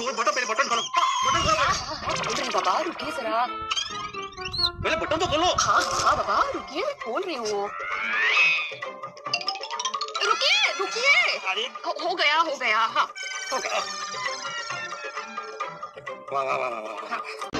तोर बटन पहले बटन खोलो। बटन खोलो हाँ बाबा रुकिए जरा। पहले बटन तो खोलो। हाँ हाँ बाबा रुकिए मैं खोल रही हूँ। रुकिए रुकिए। अरे। हो, हो गया हो गया हाँ। हो गया। वाह वाह वाह वाह हाँ।